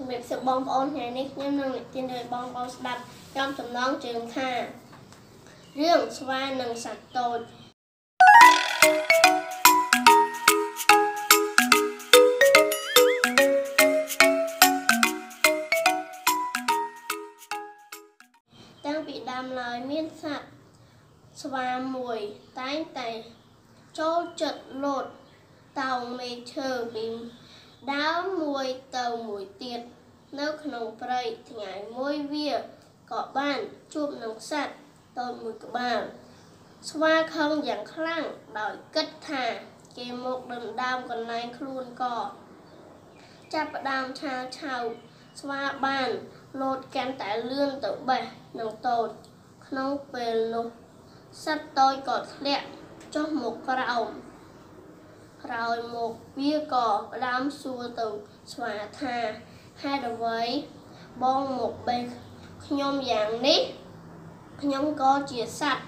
ជំរាបសួរបងប្អូនថ្ងៃនេះខ្ញុំនឹងនិទានឲ្យបងប្អូនស្ដាប់ចំចំណងជើងថារឿងស្វានិងសត្វតូចតាំងពីដើមឡើយមានសត្វស្វាមួយតែងតែចូលចិត្តលោតតោងមេឈើពី ដើមមួយទៅមួយទៀតនៅក្នុងព្រៃថ្ងៃមួយវាក៏បានជួបនឹងសត្វតូចមួយក្បាលស្វាខឹងយ៉ាងខ្លាំងដោយគិតថាគេមកដណ្ដើមកន្លែងខ្លួនក៏ចាប់ផ្ដើមឆាវឆៅស្វាបានលោតកាន់តែលឿនទៅបេះនឹងតូចក្នុងពេលនោះសត្វតូចក៏ធ្លាក់ចុះមកក្រោម ក្រោយមកវាក៏ផ្ដើមសួរទៅស្វាថាហេតុអ្វីបងមកបេះខ្ញុំយ៉ាងនេះខ្ញុំក៏ជាសត្វ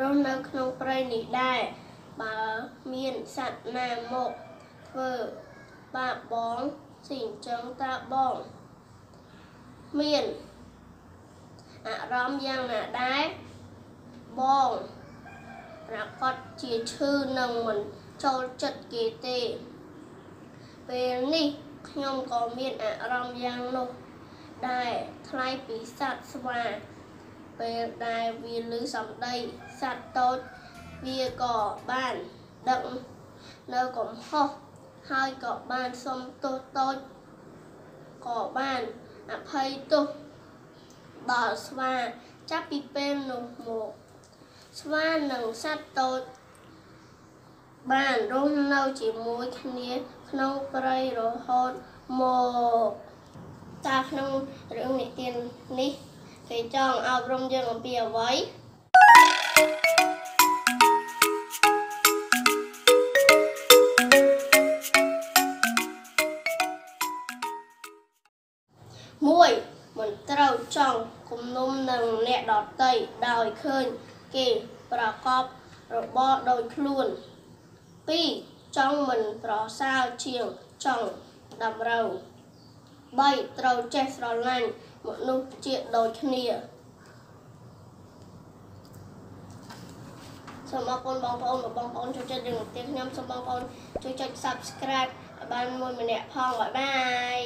រស់នៅក្នុងព្រៃនេះដែរបើមានសត្វណាមកធ្វើបាបបងស៊ីអញ្ចឹងតើបងមានអារម្មណ៍យ៉ាងណាដែរបងប្រកាសជាឈឺនឹងមិន ចូលចិត្តគេទេ ពេលនេះខ្ញុំក៏មានអារម្មណ៍យ៉ាងនោះដែរថ្លៃពីសត្វស្វា ពេលដែលវាឮសំដីសត្វតូចវាក៏បានដឹកនៅកំហុសហើយក៏បានសុំទោសតូចក៏បានអភ័យទោសដល់ស្វាចាប់ពីពេលនោះមកស្វានិងសត្វតូច បានរស់នៅជាមួយគ្នាក្នុងព្រៃរហូតមកតើក្នុងរឿងនិទាននេះគេចង់អប់រំយើងអំពីអ្វីមួយមិនត្រូវចង់គំនុំនឹងអ្នកដតីដោយឃើញគេប្រកបរបរដោយខ្លួន 2ចង់មិនប្រសើរជាងចង់តម្រូវ3ត្រូវចេះស្រឡាញ់មនុស្សជាតិដូចគ្នាសូមអរគុណបងប្អូនបងប្អូនចូលចិត្តរឿងទីខ្ញុំសូមបងប្អូនជួយចុច Subscribe ឲ្យបានមួយម្នាក់ផងបាយបាយ